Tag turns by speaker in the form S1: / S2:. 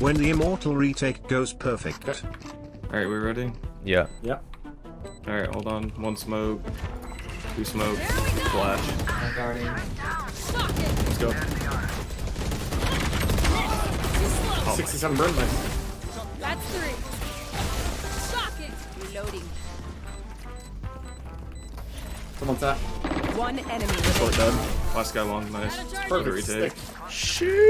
S1: When the immortal retake goes perfect.
S2: Okay.
S3: Alright, we ready?
S4: Yeah.
S2: Yeah.
S3: Alright, hold on. One smoke. Two smoke. Flash.
S5: I'm guarding.
S3: Let's go.
S2: 67 burn dice.
S6: That's three. Shock it. Reloading.
S2: Someone's that.
S6: One enemy
S3: Short dead. Last guy long, nice.
S2: Perfect
S3: retake.
S4: Shoot.